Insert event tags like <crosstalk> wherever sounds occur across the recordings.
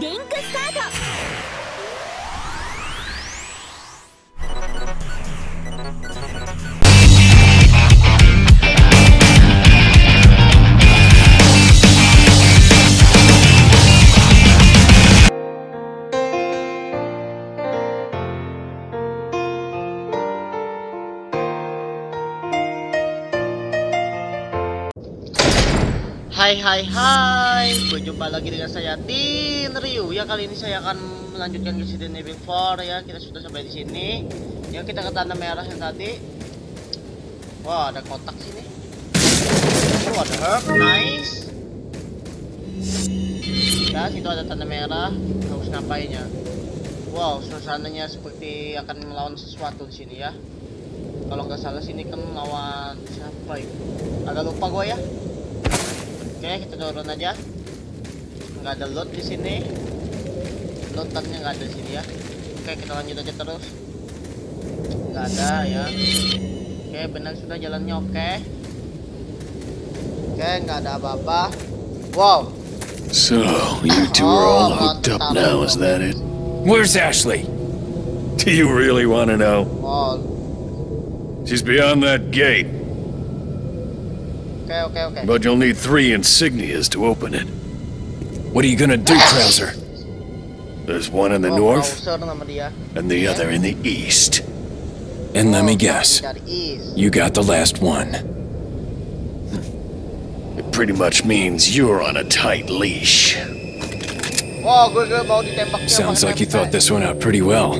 リンクスタート Hai hai hai. Berjumpa lagi dengan saya Tin Ryu. Ya kali ini saya akan melanjutkan Resident Evil 4 ya. Kita sudah sampai di sini. Ya kita ke tanda merah yang tadi. Wah ada kotak sini. Oh ada herb. Nice. Ya situ ada tanda merah. Harus ngapain ya? Wow suasananya seperti akan melawan sesuatu di sini ya. Kalau nggak salah sini kan melawan siapa itu? Agak lupa gue ya Oke, kita turun aja. Nggak ada loot di sini. Lootannya nggak ada di sini ya. Oke, kita lanjut aja terus. Nggak ada ya. Oke, benar sudah jalannya oke. Oke, nggak ada apa-apa. Wow. So, you two are all hooked up now, is that it? Where's Ashley? Do you really want to know? Oh, She's beyond that gate, oke oke oke. but you'll need three insignias to open it. What are you gonna do, Krauser? There's one in the Oh, north Krauser and the other in the east. And let me Oh, guess, you got the last one. It pretty much means you're on a tight leash. Wow, gue gue mau ditembak dia Sounds like you thought this one out pretty well.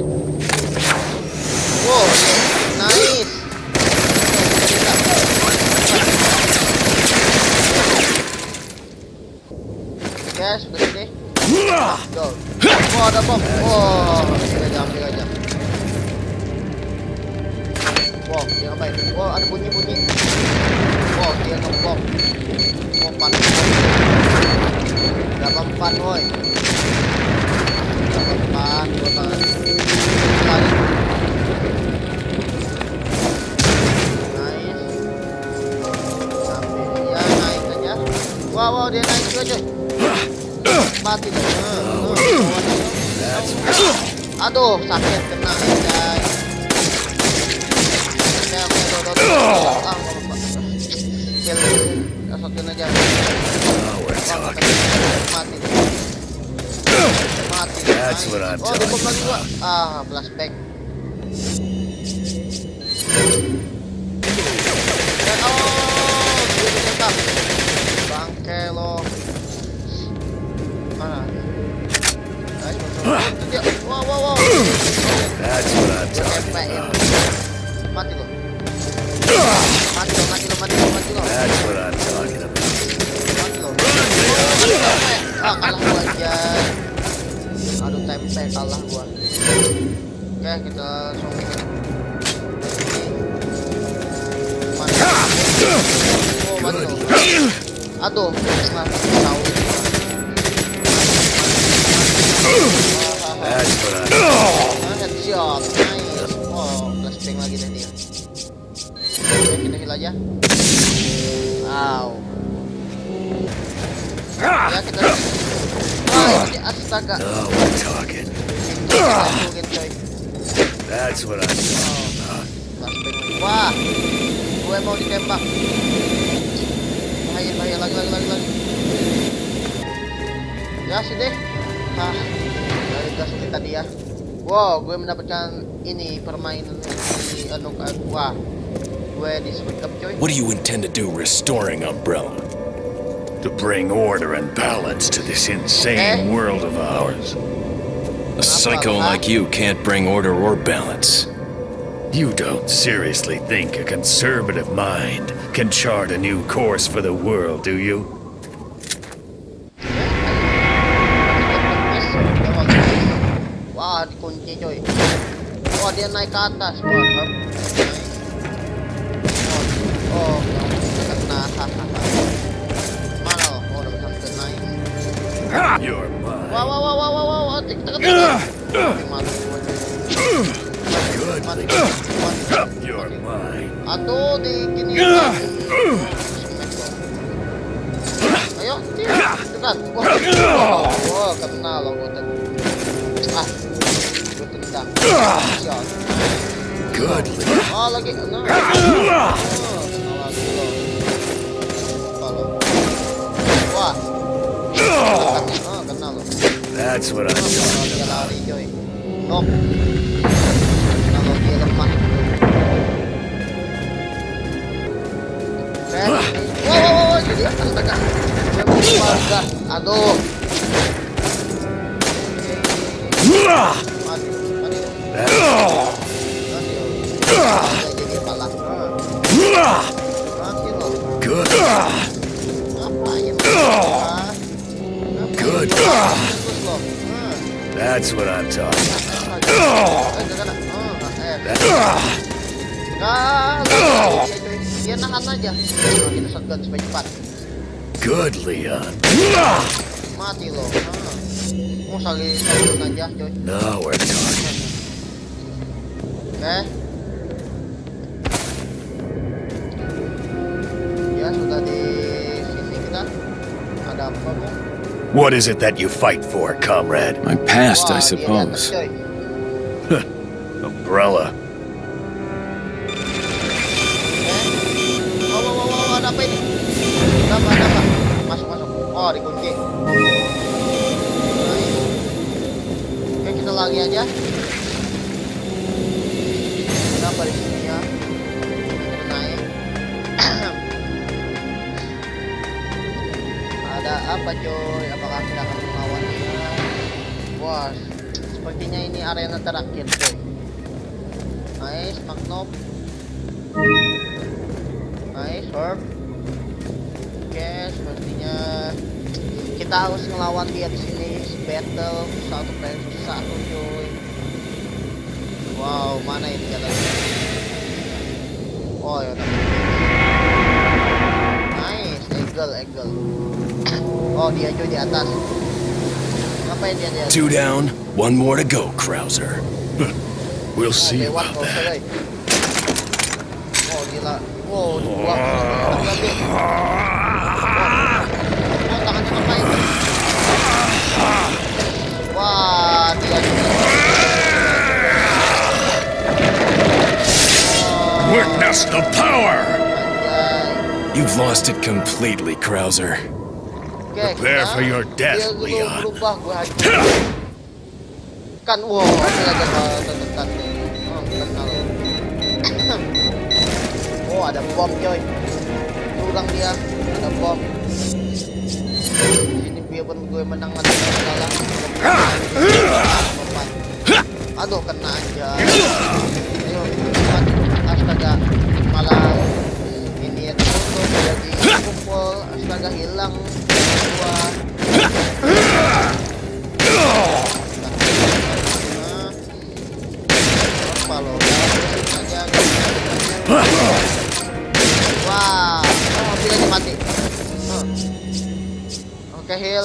Bom. Oh, ambil aja, ambil aja. Wow, dia ngapain? Wow, ada bunyi-bunyi. Wow, dia ngebom. Wow, panas. Berapa empat, woi? Berapa dia naik aja. Wow, wow, dia naik juga, coy. Mati tuh. Aduh, sakit kena ya, guys. Oke, oke, tuh, tuh, tuh. Ah. Kill, shotgun aja. Mati. Mati. That's Nice. what I'm Oh, talking lagi gua. Ah, flashback. Tempekin. about. Mati lo. Mati lo, mati lo, mati lo, mati lo. Mati lo. Ah, kalah gua aja. Aduh, tempe kalah gua. Oke, kita langsung. Oh, mati lo. Aduh, nah, tahu. I'm Ah, headshot, flashbang lagi deh dia. Kita heal aja. Wow. Ya kita. Wah, ini astaga. Mungkin coy. That's what lagi. Wah, gue mau ditembak. Bahaya, bahaya lagi, lagi, lagi, lagi. Ya sini. Ah, dari gas kita dia. Wow, gue mendapatkan ini permainan di anu wah. Gue coy. What do you intend to do restoring Umbrella? To bring order and balance to this insane Eh? world of ours. A psycho like you can't bring order or balance. You don't seriously think a conservative mind can chart a new course for the world, do you? Wah, dikunci coy. Wah, dia naik ke atas. Wah. Oh, oh, yang kena. Hahaha. Oh, udah sampai naik. Mine. Wah, wah, wah, wah, wah, wah, wah, tik, malu. You're mine. Aduh, di gini. Ayo. Wah, wah, Oh, kena lo gue Good. Oh, lagi. Oh? Wah. Oh. That's what Oh, dia about. lari. Kalau dia lemah. Eh, wow, wow, wow. Aduh. Nahan aja. Nah, kita shotgun supaya cepat. Good, Leon. Mati lo. Nah. Mau saling shotgun aja, coy. Now we're talking. Oke. Eh? Ya sudah di sini kita. Ada apa bu? What is it that you fight for, comrade? My past, I dia di atas, suppose. coy. Umbrella. Ada apa, ada apa? Masuk, masuk. Oh, dikunci. Oke, kita lagi aja. Ada apa di sini ya? Kita naik. <clears throat> ada apa coy? Apakah kita akan melawannya? Wah, sepertinya ini arena terakhir coy. Nice, Magnop. Nice, Herb. Sepertinya kita harus ngelawan dia di sini. Battle satu versus satu, cuy. Wow, mana ini katanya? Oh, ya. Nice, eagle, eagle. Oh, dia cuy di atas. Ngapain dia di atas? Two down, one more to go, Krauser. We'll Oh, see about that. coy. Oh, gila. Wow, dua. Satu lagi. Oh, tangannya ngapain? Wah, dia juga. Oh, Witness the power! anjay. You've lost it completely, Krauser. Oke, Prepare kita- for your death, dia dulu Leon. berubah, gue hancur. Kan, wow, ini lagi kalau tertekan nih. Oh, kenal. oh, ada bom, coy. Curang dia, ada bom. Ini biarpun gue menang gue kalah. Aduh, kena aja. Ayo, cepat.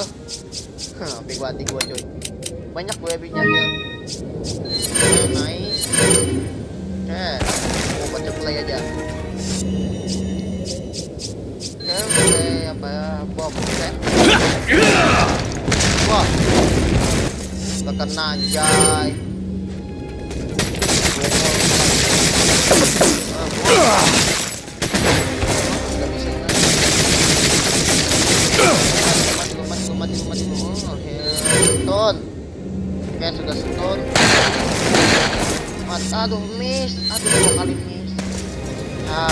Api gua hati gua coy. Banyak gue heal. Oke, nice. Oke, mau baca play aja. Oke, apa? Bom, oke. Wah, terkena anjay. Gue aduh, miss. Aduh, dua kali miss. Ah.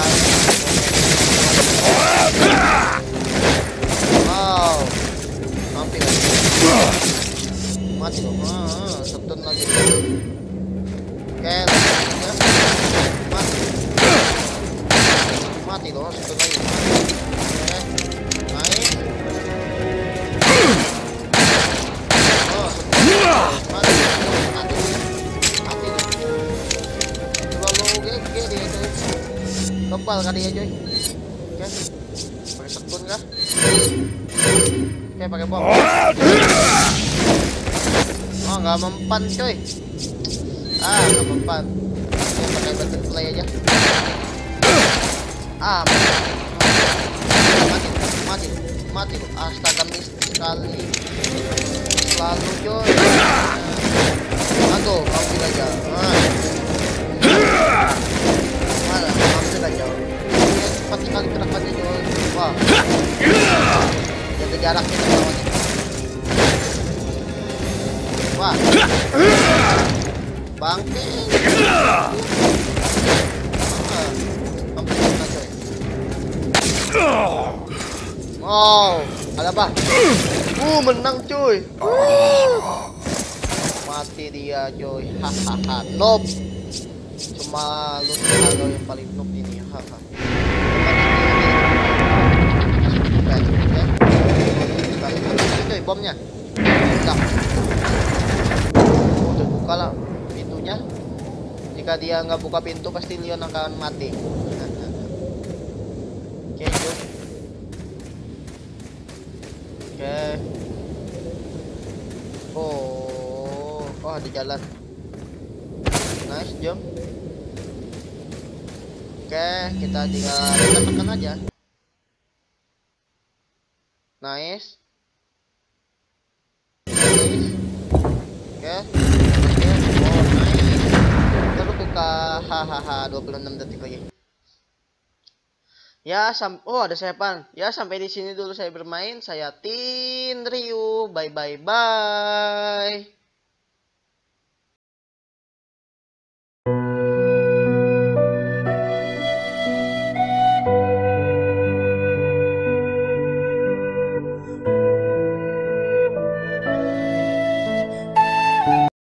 Wow. Mampir. Mati lu. Ah, lagi. Kebal kali ya coy. Oke. Pakai stun kah? Oke, pakai bom. Oh, nggak mempan coy. Ah, nggak mempan. Oke, pakai butterfly aja. Ah, mati, mati, mati. Astaga, miss sekali. selalu coy aduh mampir aja ah. Cepat sekali gerakannya coy wah jaga jarak kita lawannya wah bangke Wow, ada apa? Uh, menang cuy. Mati dia cuy. Hahaha, noob. Cuma lu yang paling noob ini. Haha. Oke, oke. Bomnya. Udah. Udah buka lah pintunya. Jika dia nggak buka pintu pasti Leon akan mati. <laughs> Oke, cuy. Oke. Oh, oh ada jalan. Nice jump. Oke, kita tinggal tekan aja. Nice. Hahaha 26 detik lagi. Ya, sam oh ada sepan. Ya, sampai di sini dulu saya bermain. Saya Tin Ryu. Bye bye bye.